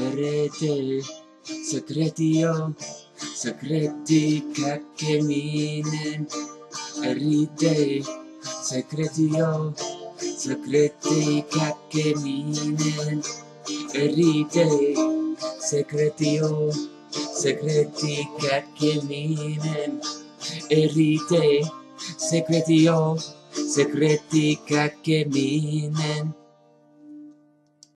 erite secretio, secreti caceminen Ride, secretio, secreti caceminen Ride, secretio, secreti caceminen Ride, secretio, secreti caceminen